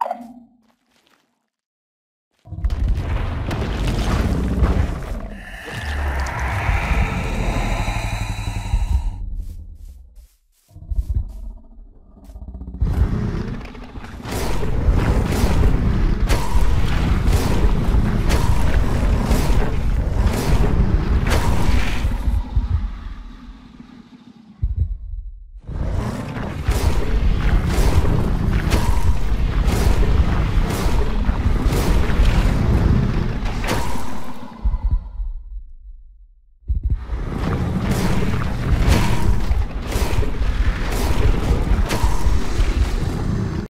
you